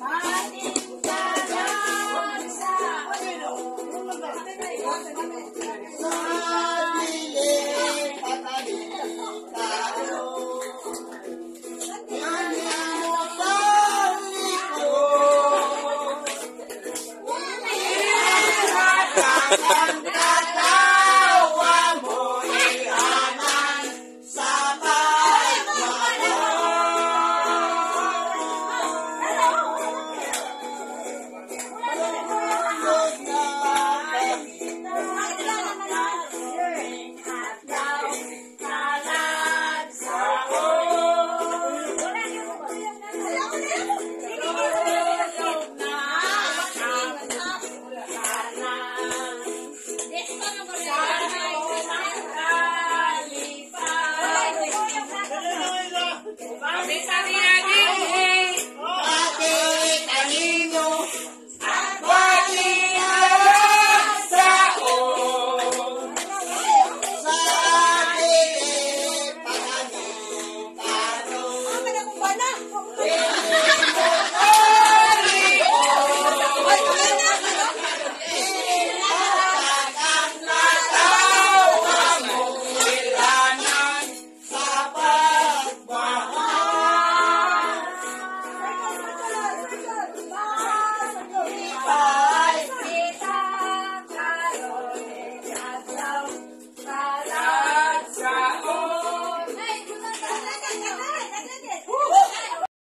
Bye. Feliz día.